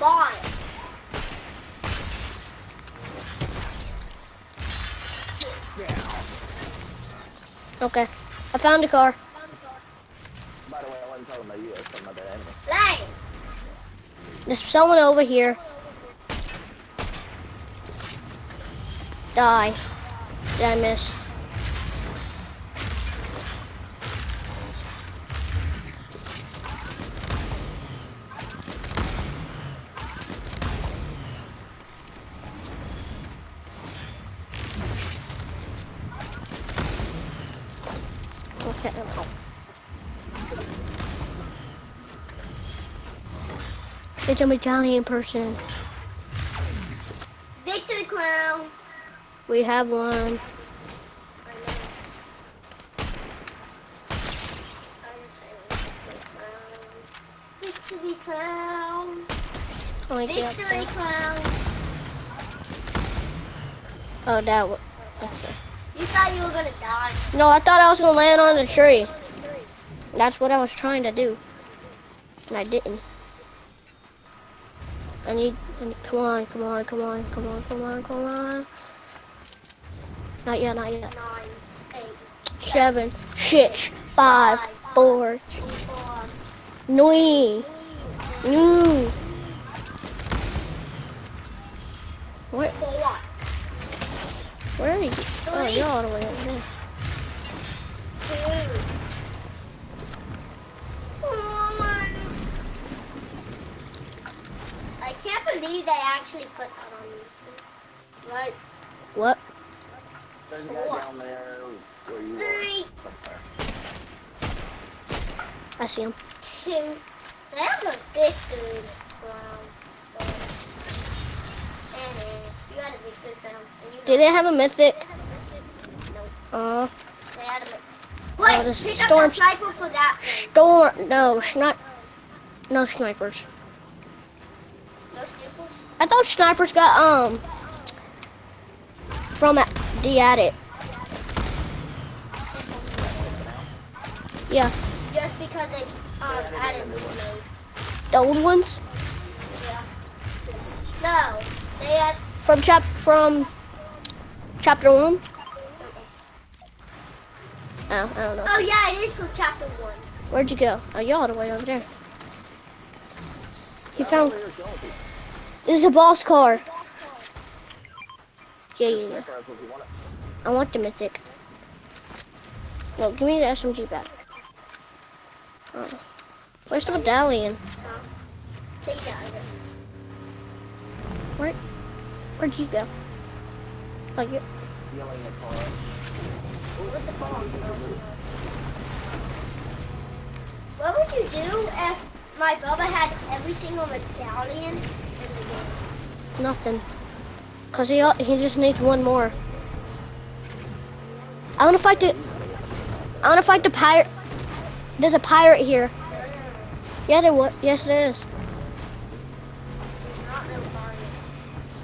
spawn. Okay. I found a car. By the way, I wasn't talking about you. I was talking about that enemy. Lane. There's someone over here. Die. Did I miss? Out. It's a medallion person. Victory crown. We have one. Victory crown. Oh, Victory crown. Oh, that was. You thought you were gonna die. No, I thought I was gonna land on the tree. That's what I was trying to do, and I didn't. I need. I need come on, come on, come on, come on, come on, come on. Not yet, not yet. Nine, eight, Seven, six, five, four, four, three, two. Four, where are you? Oh, you're all the way over there. two, one. I can't believe they actually put that on you. Right? What? There's a guy down there where you Three, I see him. two. They have a victory crown. Eh, You got a victory crown. and you Did got- it have a mythic? No, Uh, they had a victory. Wait, this storm- the sniper for that thing. storm. No, snipe. No snipers. No sniper? I thought snipers got um from the attic. Yeah, Just because they um, added new mode. the old ones Yeah. No, they had. from chap from chapter one. Oh, I don't know. Oh yeah, it is from chapter one. Where'd you go? Oh, you all the way over there. He found. This is a boss car. Yeah, yeah, yeah. I want the mythic. Well, give me the SMG back. Oh. Where's the medallion? Take that. Where'd you go? You Yelling at car. With the bomb. What would you do if my Bubba had every single medallion in the game? nothing. Cause he he just needs one more. I wanna fight the. I wanna fight the pirate. There's a pirate here. Yeah, there was. Yes, there is.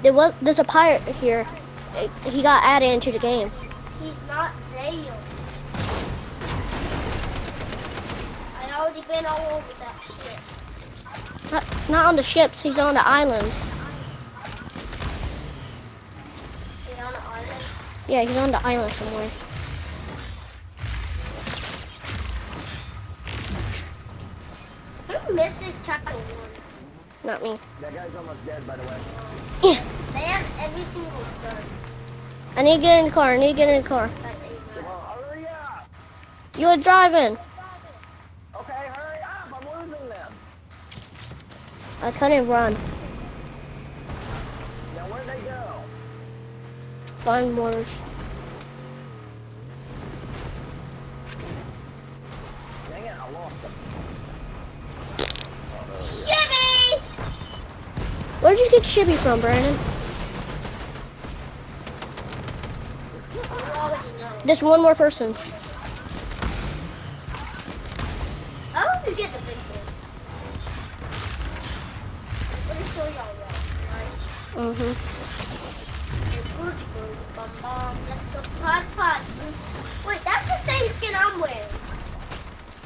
There was. There's a pirate here. He got added into the game. He's not there. I already been all over that shit. Not, not on the ships. He's on the islands. He's on the island. Yeah, he's on the island somewhere. Who misses chapter one? Not me. That guy's almost dead, by the way. I need to get in the car. I need to get in the car. hurry up! You're driving. Okay, hurry up! I'm losing them. I couldn't run. Now where'd they go? Find mortars. Dang it, I lost them. Shimmy! Where'd you get Chibi from, Brandon? You already know. There's one more person. Hope you get the big one. Let me show y'all? Mm-hmm. And boom, boom, bum, bum. Let's go pot, pot. Wait, that's the same skin I'm wearing.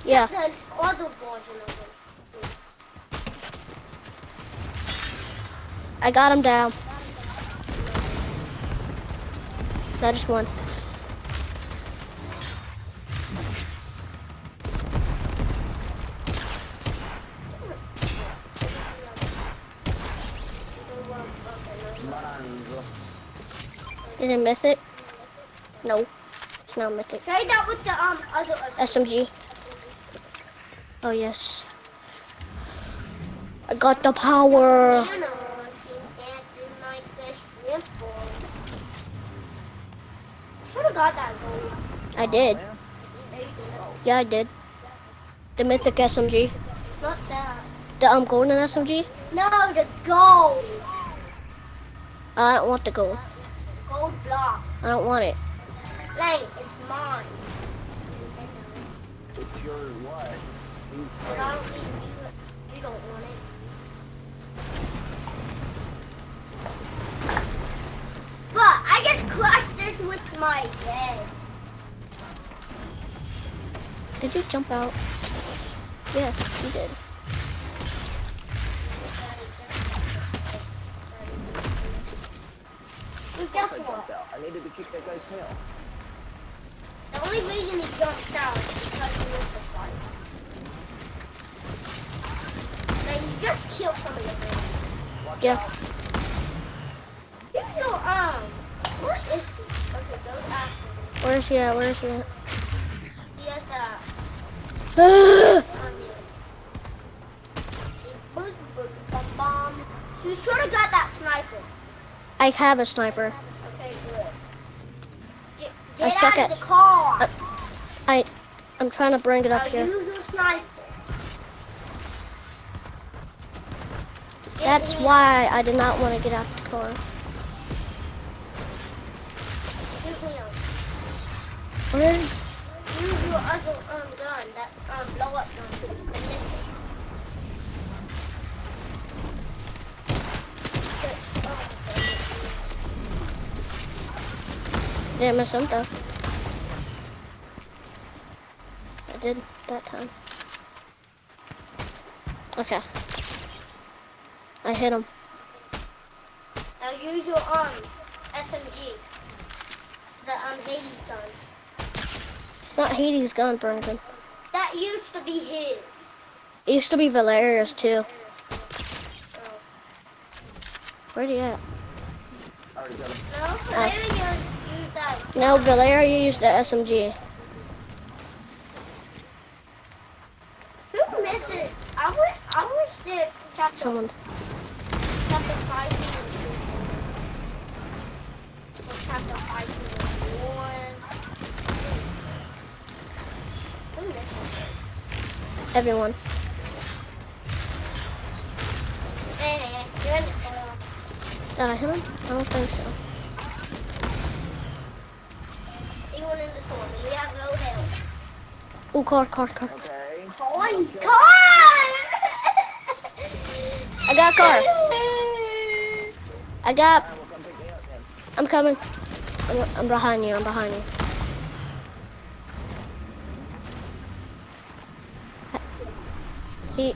Yeah. The other of it. I got him down. I just won. Bonanza. Is it? No, it's not mythic. Try that with the um other SMG. Oh yes. I got the power. Anna, she dancing like a stripper. Should have got that gold. I did. Man. There you go. Yeah, I did. The mythic SMG. Not that. The um golden SMG. No, the gold. I don't want the gold. Gold block. I don't want it. Like it's mine. It's your what? You But I don't need you. You don't want it. But I just crushed this with my head. Did you jump out? Yes, you did. Well, guess what? jumped. I needed to kick that guy's tail. The only reason he jumps out is because he wants to fight. Now you just killed somebody. Yeah. out. Here's your um. Where is he? Okay, go after him. Where is she at? Where is she at? He has that on you. Boom, boom, bum, bum. So you should have got that sniper. I have a sniper. Okay, good. Get, I suck out at- of the car. Uh, I, I'm trying to bring it up here. use your sniper. That's why I did not want to get out the car. Where? Use your other um gun, that um blow up gun. The missile. Miss him though. I did that time. Okay. I hit him. Now use your arm, SMG. The um Hades gun. Not Hades' gun, Brenton. That used to be his. It used to be Valeria's too. Oh. Where'd he at? I already got him. No, Valeria used that. No, Valeria used the SMG. Who missed it? I wish, I wish that chapter, Someone. chapter 5 season 2. Or chapter 5 season 1. Who missed it? Everyone. You're in the spoiler. Did I hit him? I don't think so. Anyone in the storm. We have low health. Ooh, car, car, car. Okay. Oh, Coin! Coin! I got a car. I got. Alright, well, come pick me up then. I'm coming. I'm, I'm behind you. I'm behind you. He.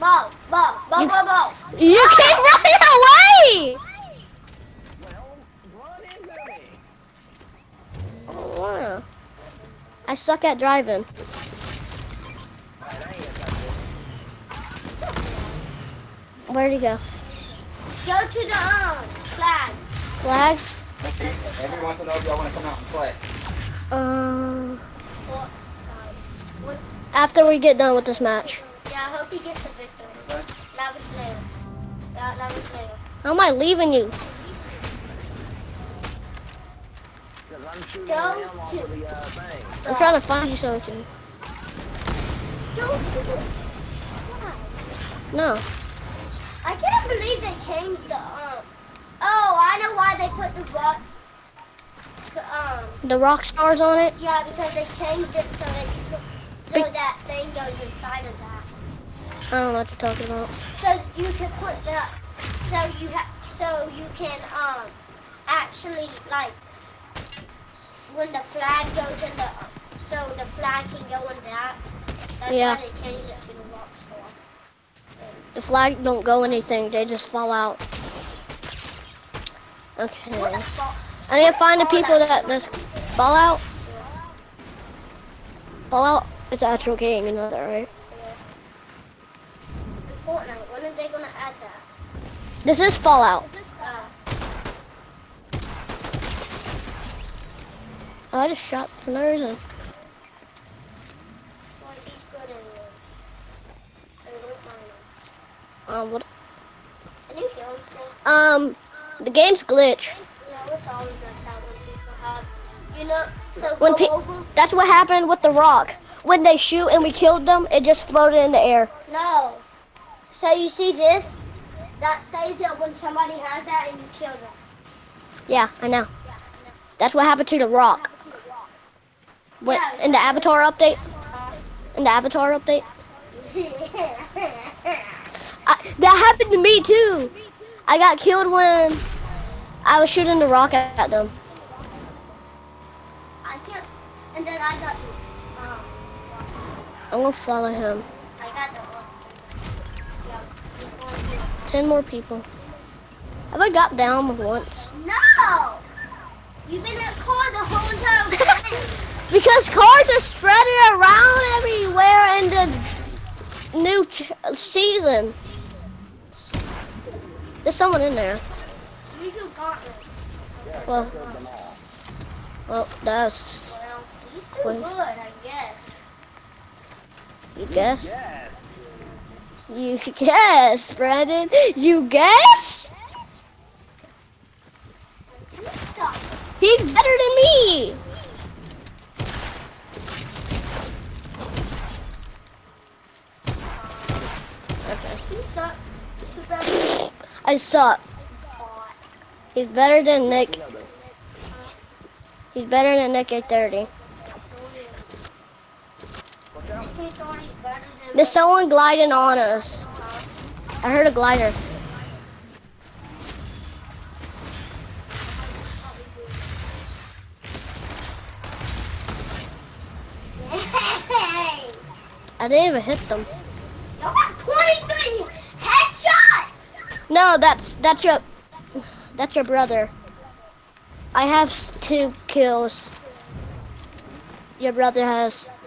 Bo, bo, bo, You- bo, bo. You keep running away. Well, run into me. Oh. I suck at driving. Alright, I ain't gonna touch this. Where'd he go? Go to the um flag. Flag. Every once in a while, y'all want to come out and play. Um. After we get done with this match. yeah, I hope he gets the victory. That was later. Yeah, that was later. How am I leaving you? I'm Go to- the uh. I'm trying to find you so we can. Go to the flag. No. I can't believe they changed the um. Oh, I know why they put the rock. Um, The rock stars on it. yeah, because they changed it so could, so that thing goes inside of that. I don't know what you're talking about. So you can put that. So you have. So you can um actually like when the flag goes in the. So the flag can go in that. That's Yeah. why they changed it to the rock star. The flag don't go anything. They just fall out. Okay. The? I need to find the people that this Fallout. Fallout is an actual game, you know that, right? Fortnite. When are they gonna add that? This is Fallout. Uh, Oh, I just shot for no reason. Um, what? Um, the game's glitch. it's you know, so When over. That's what happened with the rock. When they shoot and we killed them, it just floated in the air. No. So you see this? That stays there when somebody has that and you kill them. Yeah, I know. That's what happened to the rock. When, in the Avatar update. Uh, In the Avatar update. I, that happened to me too. I got killed when I was shooting the rock at, them. I can't. And then I got I'm gonna follow him. I got the. One. Ten more people. Have I got down once? No! You've been in a car the whole entire time. Because cars are spread around everywhere in the new ch- season. There's someone in there. Use your gauntlet. Well, Killed them all. well, that's Well, he's too good, I guess. You guess. You guess, Brandon. You guess? He's better than me. Okay. I suck. He's better than Nick. He's better than Nick at 30. Watch out. He's already better than There's someone gliding on us. I heard a glider. I didn't even hit them. Y'all got 23 headshots! No, that's that's your that's your brother. I have two kills. Your brother has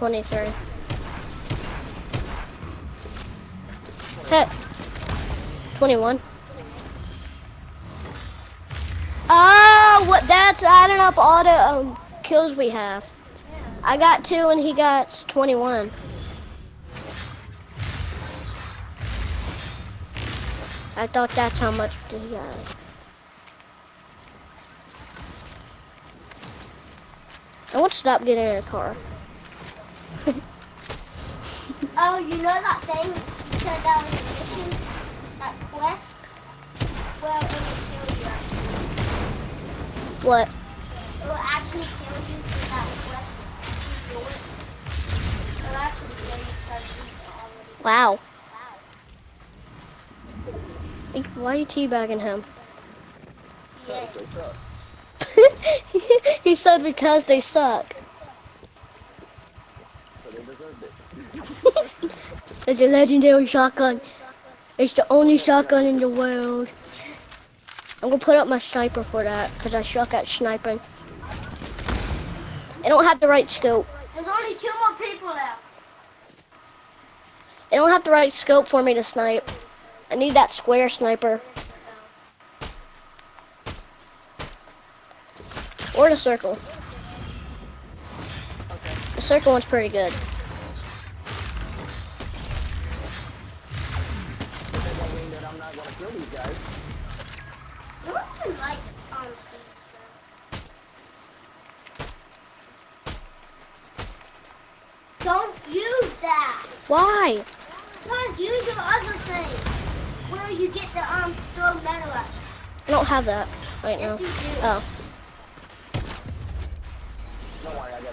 23. Hey, 21. Oh, what? That's adding up all the um, kills we have. I got two and he got 21. I thought that's how much he got. I want to stop getting in a car. Oh, you know that thing you said that was a mission? That quest? Well, it will kill you actually. What? It will actually kill you for that quest. If you do it. It will actually kill you because you already. Wow. Why are you teabagging him? Yeah. He said because they suck. So they deserved it. It's a legendary shotgun. It's the only shotgun in the world. I'm gonna put up my sniper for that because I suck at sniping. I don't have the right scope. There's only two more people left. I don't have the right scope for me to snipe. I need that square sniper. Or the circle. The circle one's pretty good. I don't have that right now. Yes, do. Oh. Worry, I.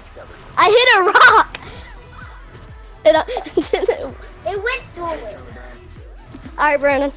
I hit a rock! It, uh, It went through it. Alright, Brandon.